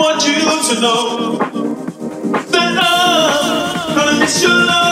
want you to know that I'm gonna miss your love.